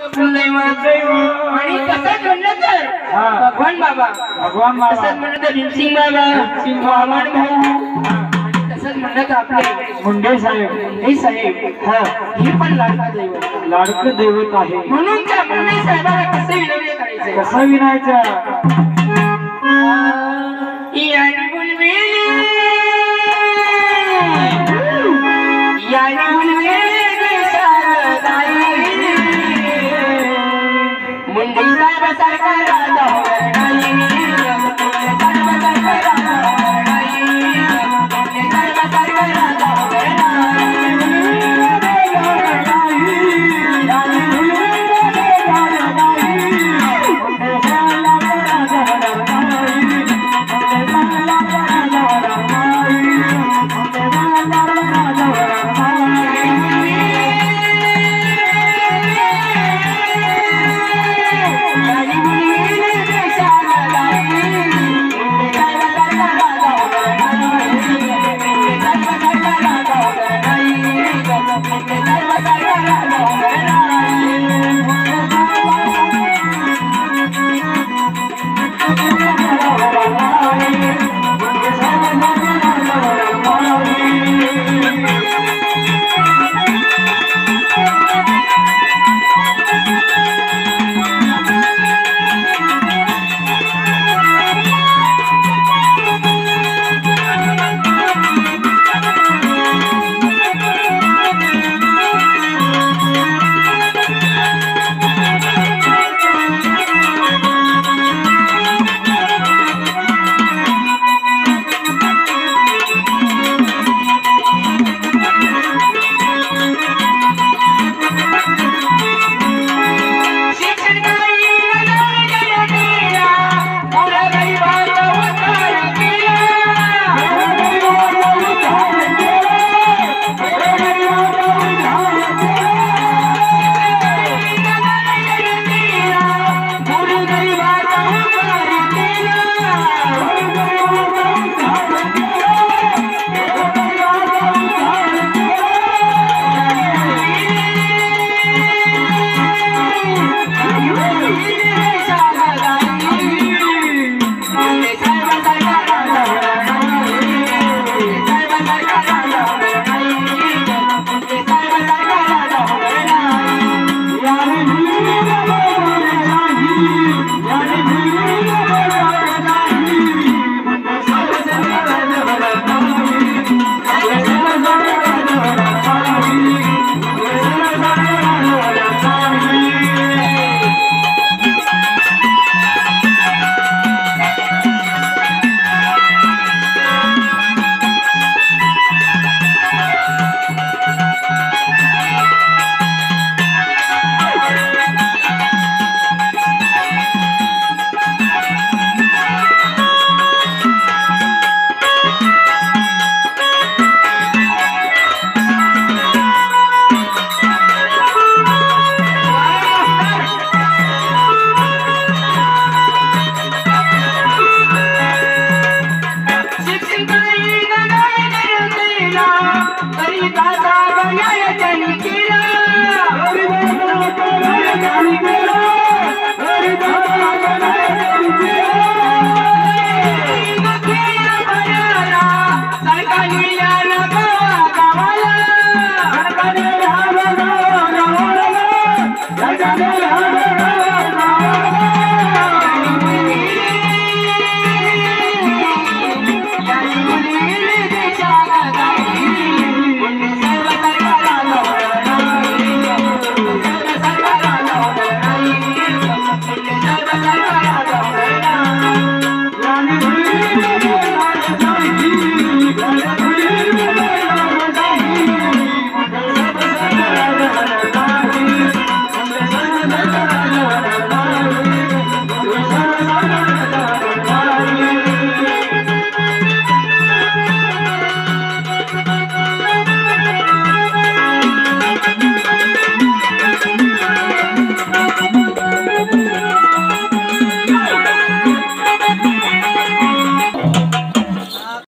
आणि तसंच म्हणलं तर हा. भगवान बाबा. भगवान तसंच बाबा म्हणलं तर भीमसिंग बाबा. भीमसिंग वामन भाऊ. आणि तसंच म्हणलं तर आपले मुंडे साहेब. हे साहेब. हा. हे पण लाडका दैवत. लाडकं दैवत आहे. म्हणून त्या मुंडे साहेबाला कसं विनवणी करायचं? कसा विनायचा? Bye-bye. दादा बनाया जन की